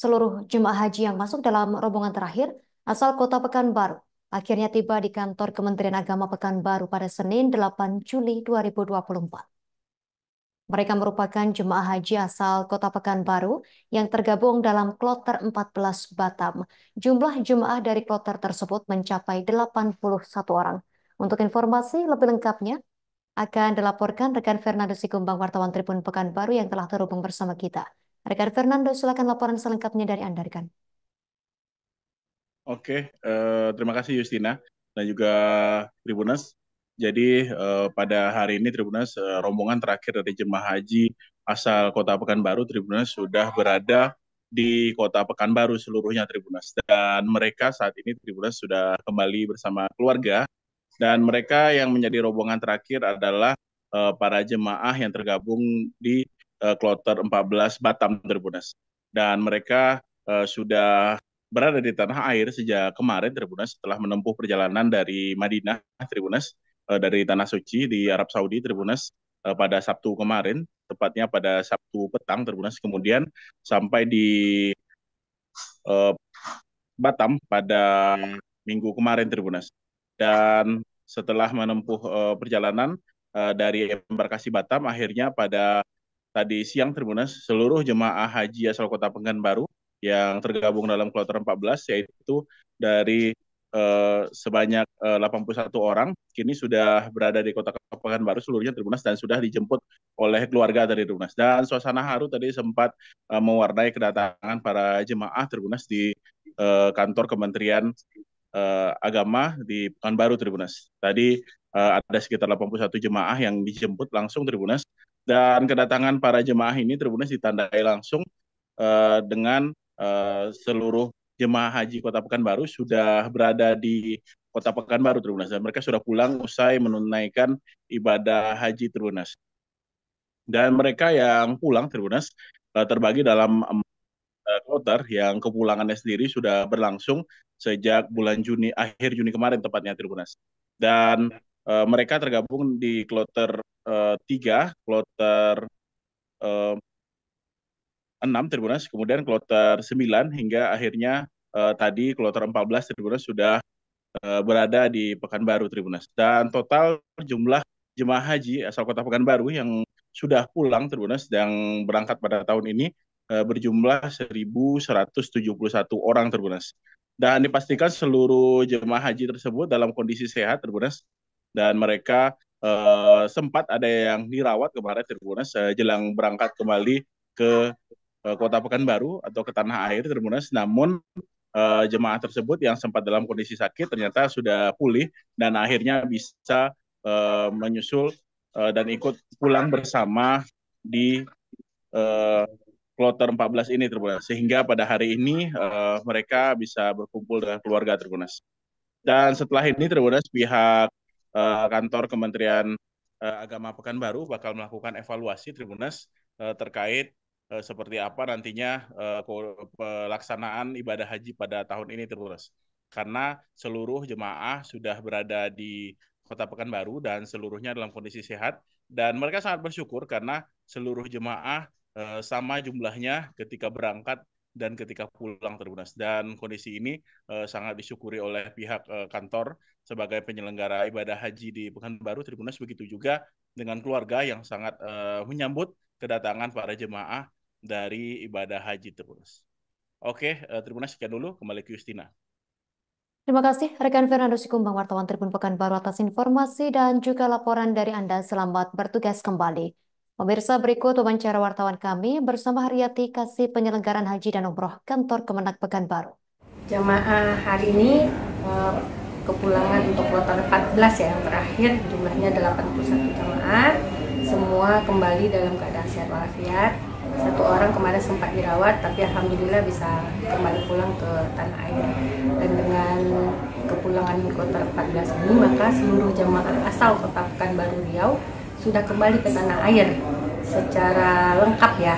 seluruh jemaah haji yang masuk dalam rombongan terakhir asal kota Pekanbaru akhirnya tiba di kantor Kementerian Agama Pekanbaru pada Senin 8 Juli 2024. Mereka merupakan jemaah haji asal kota Pekanbaru yang tergabung dalam kloter 14 Batam. Jumlah jemaah dari kloter tersebut mencapai 81 orang. Untuk informasi lebih lengkapnya, akan dilaporkan rekan Fernando Sikumbang, wartawan Tribun Pekanbaru yang telah terhubung bersama kita. Rekan Fernando, silakan laporan selengkapnya dari Anda, rekan. Oke, uh, terima kasih Justina dan juga Tribuners. Jadi uh, pada hari ini Tribunas uh, rombongan terakhir dari jemaah haji asal Kota Pekanbaru Tribunas sudah berada di Kota Pekanbaru seluruhnya Tribunas dan mereka saat ini Tribunas sudah kembali bersama keluarga dan mereka yang menjadi rombongan terakhir adalah uh, para jemaah yang tergabung di uh, kloter 14 Batam Tribunas dan mereka uh, sudah berada di tanah air sejak kemarin Tribunas setelah menempuh perjalanan dari Madinah Tribunas uh, dari Tanah Suci di Arab Saudi Tribunas uh, pada Sabtu kemarin, tepatnya pada Sabtu petang Tribunas, kemudian sampai di uh, Batam pada minggu kemarin Tribunas. Dan setelah menempuh uh, perjalanan uh, dari embarkasi Batam, akhirnya pada tadi siang Tribunas, seluruh jemaah haji asal kota Pekanbaru yang tergabung dalam kloter 14, yaitu dari eh, sebanyak eh, 81 orang kini sudah berada di kota Pekanbaru seluruhnya Tribunas dan sudah dijemput oleh keluarga dari Tribunas dan suasana haru tadi sempat eh, mewarnai kedatangan para jemaah Tribunas di eh, kantor Kementerian eh, Agama di Pekanbaru Tribunas. Tadi eh, ada sekitar 81 jemaah yang dijemput langsung Tribunas dan kedatangan para jemaah ini Tribunas ditandai langsung uh, dengan uh, seluruh jemaah haji Kota Pekanbaru sudah berada di Kota Pekanbaru Tribunas dan mereka sudah pulang usai menunaikan ibadah haji Tribunas. Dan mereka yang pulang Tribunas eh, terbagi dalam kloter yang kepulangannya sendiri sudah berlangsung sejak bulan Juni akhir Juni kemarin tepatnya Tribunas. Dan uh, mereka tergabung di kloter uh, 3, kloter uh, 6 Tribunas, kemudian kloter 9 hingga akhirnya uh, tadi kloter 14 Tribunas sudah uh, berada di Pekanbaru Tribunas. Dan total jumlah jemaah haji asal kota Pekanbaru yang sudah pulang Tribunas yang berangkat pada tahun ini uh, berjumlah 1.171 orang Tribunas. Dan dipastikan seluruh jemaah haji tersebut dalam kondisi sehat Tribunas dan mereka uh, sempat ada yang dirawat kemarin Tribunas uh, jelang berangkat kembali ke uh, Kota Pekanbaru atau ke tanah air Tribunas, namun uh, jemaah tersebut yang sempat dalam kondisi sakit ternyata sudah pulih dan akhirnya bisa uh, menyusul uh, dan ikut pulang bersama di uh, kloter 14 ini Tribunas sehingga pada hari ini uh, mereka bisa berkumpul dengan keluarga Tribunas. Dan setelah ini Tribunas pihak uh, kantor Kementerian uh, Agama Pekanbaru bakal melakukan evaluasi Tribunas uh, terkait seperti apa nantinya pelaksanaan ibadah haji pada tahun ini terus. Karena seluruh jemaah sudah berada di Kota Pekanbaru dan seluruhnya dalam kondisi sehat dan mereka sangat bersyukur karena seluruh jemaah sama jumlahnya ketika berangkat dan ketika pulang terbunas dan kondisi ini uh, sangat disyukuri oleh pihak uh, kantor sebagai penyelenggara ibadah haji di Pekanbaru Tribunas begitu juga dengan keluarga yang sangat uh, menyambut kedatangan para jemaah dari ibadah haji terus. Oke, uh, Tribunas sekian dulu. Kembali ke Justina. Terima kasih rekan Fernando Sikumbang, wartawan Tribun Pekanbaru atas informasi dan juga laporan dari Anda. Selamat bertugas kembali. Pemirsa berikut wawancara wartawan kami bersama Haryati Kasih Penyelenggaran Haji dan Umroh Kantor Kemenak Pekanbaru. Jamaah hari ini eh, kepulangan untuk kloter 14 ya yang terakhir jumlahnya 81 jamaah. Semua kembali dalam keadaan sehat walafiat. Satu orang kemarin sempat dirawat tapi alhamdulillah bisa kembali pulang ke tanah air. Dan dengan kepulangan kloter 14 ini maka seluruh jamaah asal kota Pekanbaru Riau sudah kembali ke tanah air secara lengkap ya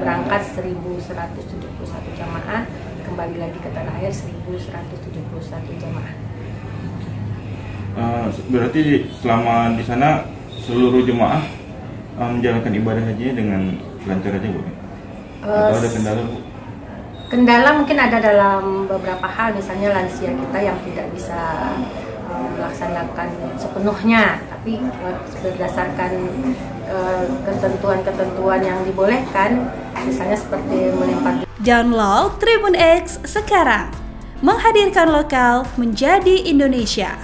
berangkat 1171 jamaah kembali lagi ke tanah air 1171 jamaah uh, berarti selama di sana seluruh jemaah uh, menjalankan ibadah haji dengan lancar aja bu? Uh, Atau ada kendala bu? kendala mungkin ada dalam beberapa hal, misalnya lansia kita yang tidak bisa melaksanakan sepenuhnya, tapi uh, berdasarkan ketentuan-ketentuan uh, yang dibolehkan, misalnya seperti melempar. Download Tribun X sekarang, menghadirkan lokal menjadi Indonesia.